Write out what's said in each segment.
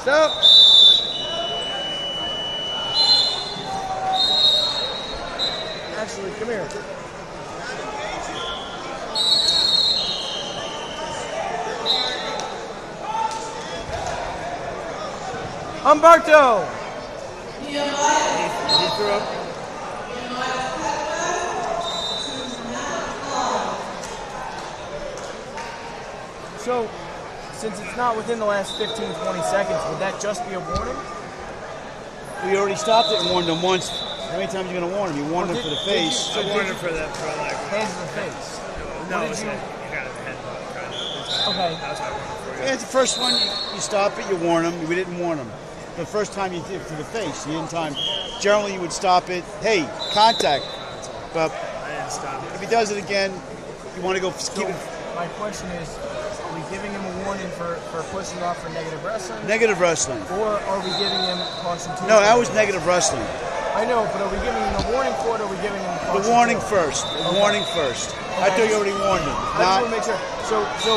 Stop. Actually, come here. Humberto. So, since it's not within the last 15, 20 seconds, would that just be a warning? We already stopped it and warned them once. How many times are you going to warn them? You warned them Well, for the did- did you- face. so I warned you- him for the for like Hands in the face. no, What it was did you- you kind of headbutt kind of. Okay. That's what I warned for. Yeah, it's the first one. You, you stop it, you warn them. We didn't warn them. The first time you did it to the face, you didn't time. Generally, you would stop it. Hey, contact. But I didn't stop if he does it again, you want to go So, keep it my question is, are we giving him a warning for, for pushing off for negative wrestling? negative wrestling. Or are we giving him caution? No, that was negative wrestling. I know, but are we giving him the warning for it, or are we giving him caution The warning first. The Okay. warning first. I thought you already warned him. I just want to make sure. So, so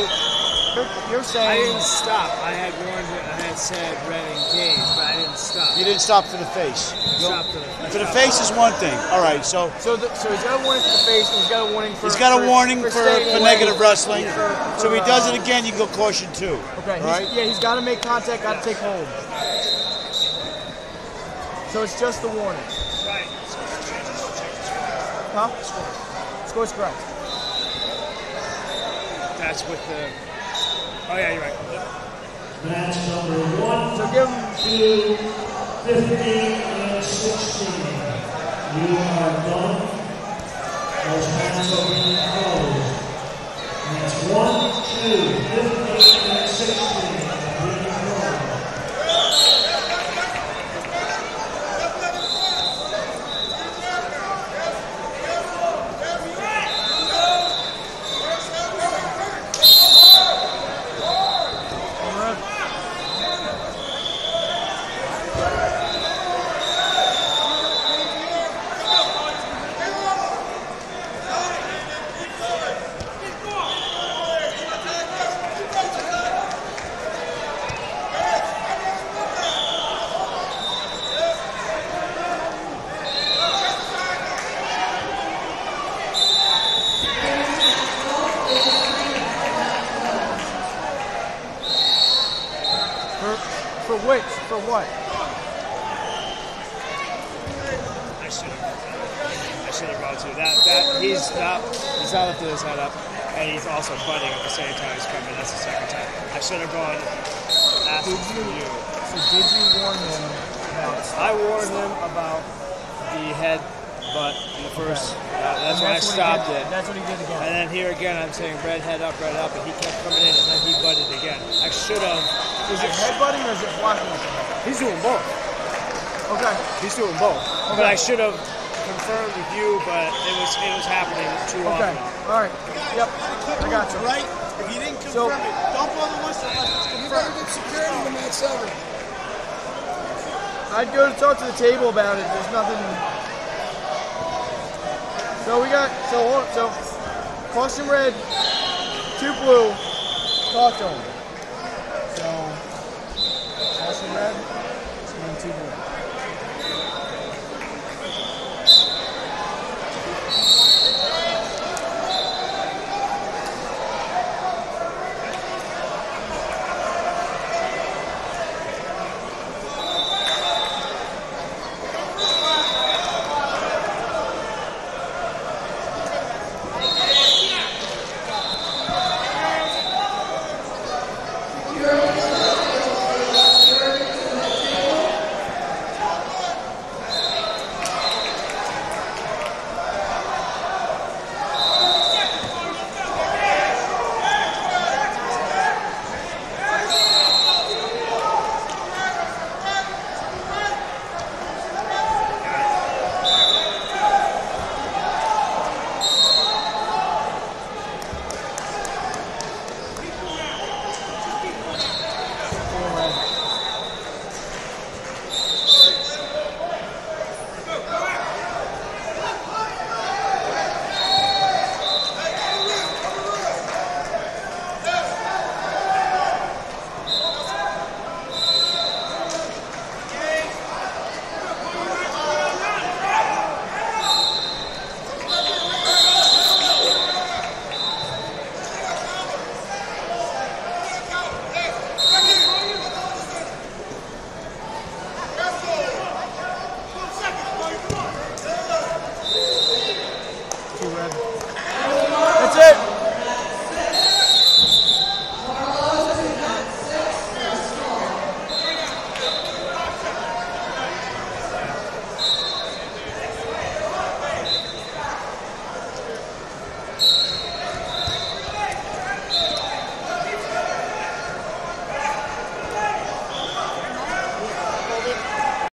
you're, you're I didn't stop. I had warned. I had said red and engaged, but I didn't stop. you didn't stop for the face. stop to the For the face is one thing. All right, so so. The, so he's got a warning for the face, he's got a warning for. he's got a for- warning for, for away. negative wrestling. For- So if he does uh, it again, you go caution two. Okay. All right. Yeah, he's got to make contact. Got to take hold. So it's just the warning. Right. Huh? Score's correct. That's with the. Oh yeah, you're right. Match number one, So give two, 15, and 16. You are done. Those hands are being closed. That's one, two, For, for which? For what? I should have. I should have brought to that. That he's not. He's not lifting his head up, and he's also butting at the same time he's coming. That's the second time. I should have gone. Did you? you. So did you warn him about? I warned him about the head butt in the first. Uh, that's and when I stopped it. That's what he did again. And then here again, I'm saying red head up, red up, and he kept coming in, and then he butted again. I should have. Is it head butting or is it blocking with? He's doing both. Okay. He's doing both. But I should have confirmed with you, but it was it was happening too Okay. often. All right. Yep. I got you. Right? If you didn't So- confirm it, don't bother whistle unless it's confirmed. security when that's over. I'd go to talk to the table about it. There's nothing. So we got so so caution red, two blue, talk to. So caution red, and two blue.